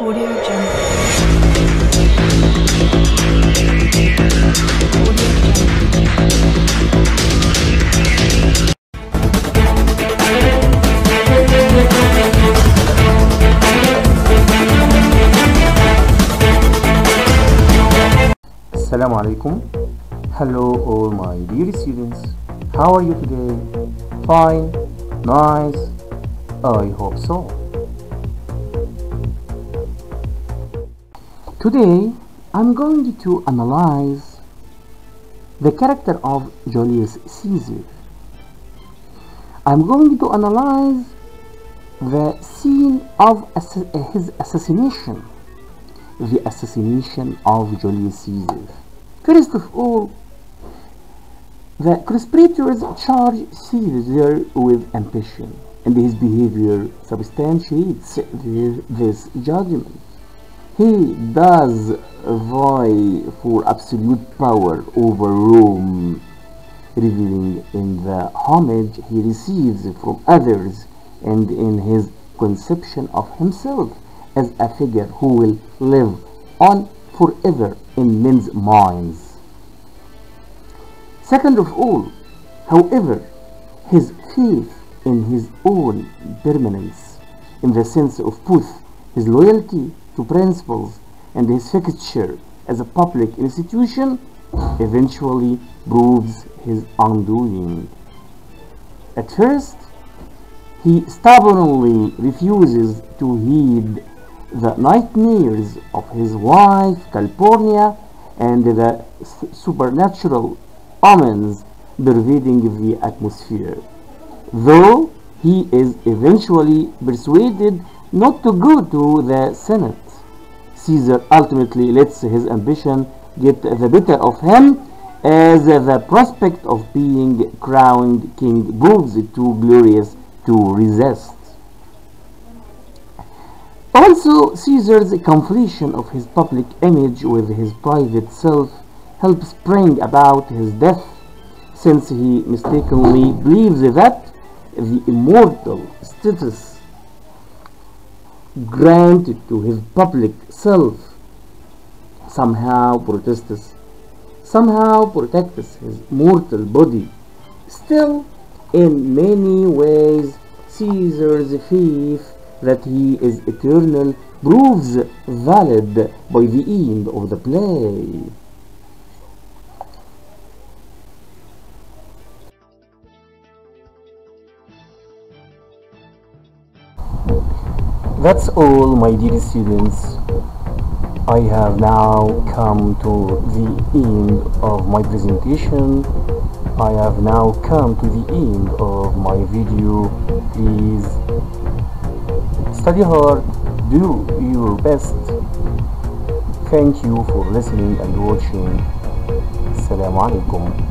Audio Jungle. Assalamu alaikum. Hello, all my dear students. How are you today? Fine? Nice? I hope so. Today, I'm going to analyze the character of Julius Caesar. I'm going to analyze the scene of his assassination the assassination of Julius Caesar. First of all, the conspirators charge Caesar with ambition, and his behavior substantiates this judgment. He does vie for absolute power over Rome, revealing in the homage he receives from others and in his conception of himself as a figure who will live on forever in men's minds. Second of all, however, his faith in his own permanence, in the sense of both his loyalty to principles and his fixture as a public institution, eventually proves his undoing. At first, he stubbornly refuses to heed the nightmares of his wife Calpurnia and the supernatural omens pervading the atmosphere. Though he is eventually persuaded not to go to the Senate, Caesar ultimately lets his ambition get the better of him as the prospect of being crowned king proves too glorious to resist. Also, Caesar's conflation of his public image with his private self helps bring about his death, since he mistakenly believes that the immortal status granted to his public self somehow protests somehow protects his mortal body. Still, in many ways, Caesar's faith that he is eternal proves valid by the end of the play. That's all, my dear students. I have now come to the end of my presentation. I have now come to the end of my video. Please study hard, do your best. Thank you for listening and watching. Assalamu alaikum.